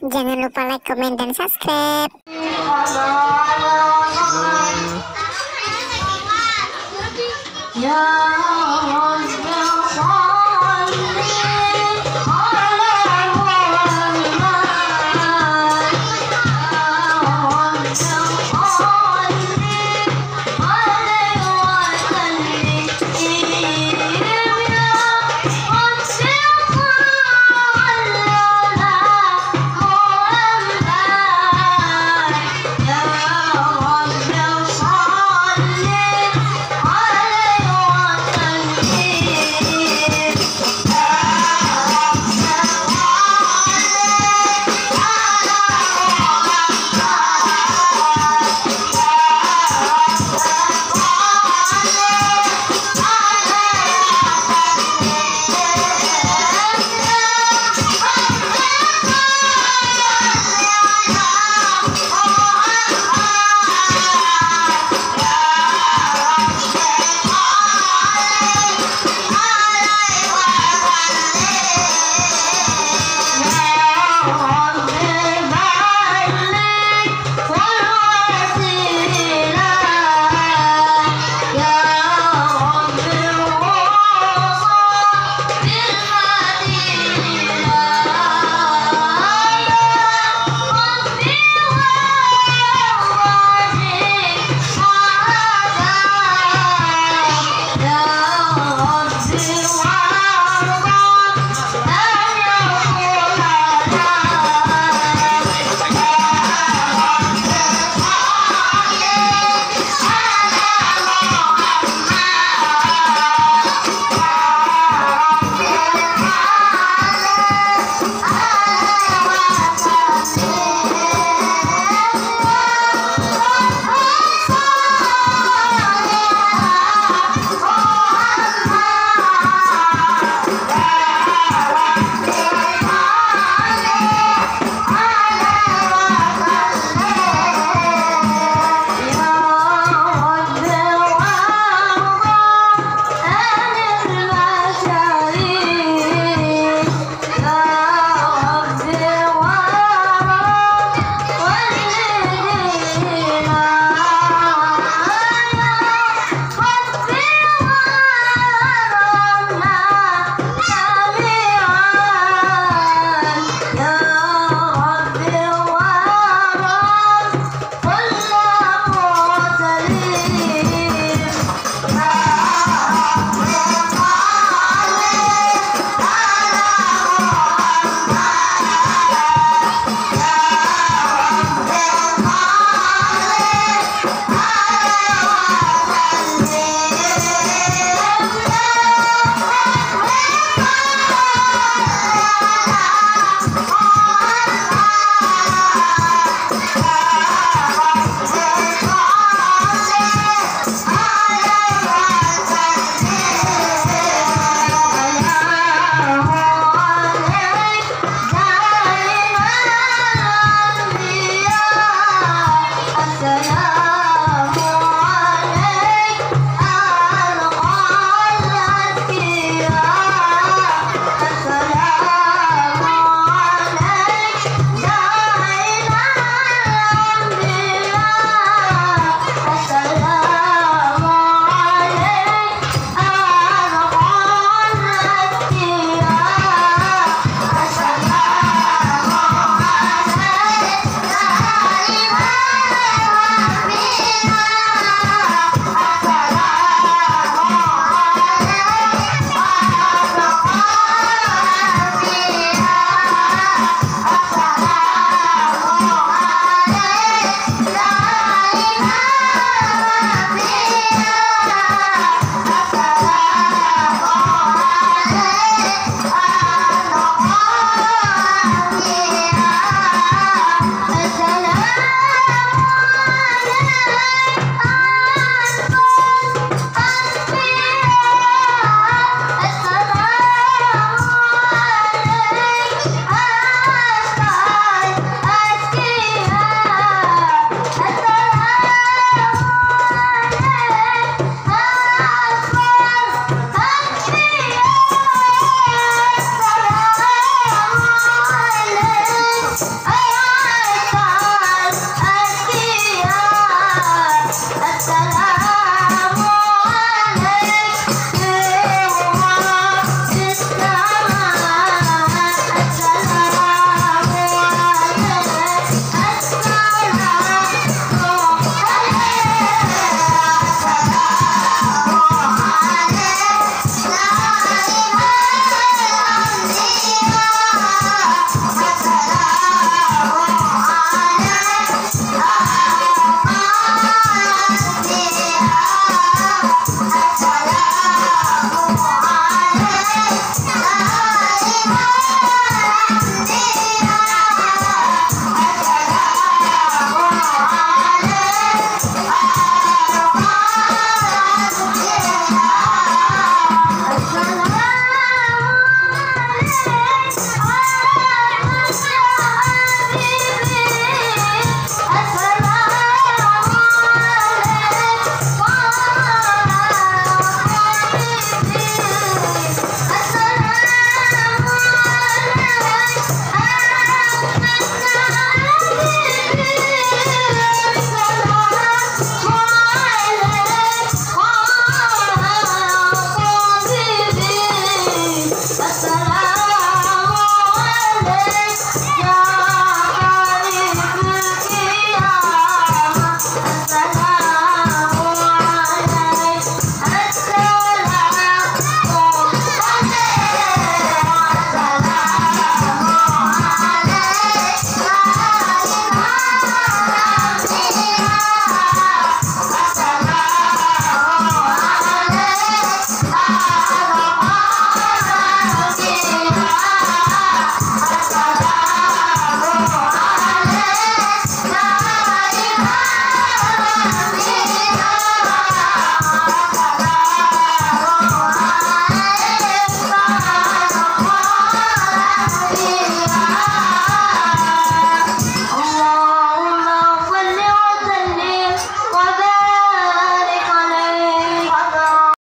Jangan lupa like, komen, dan subscribe. Ya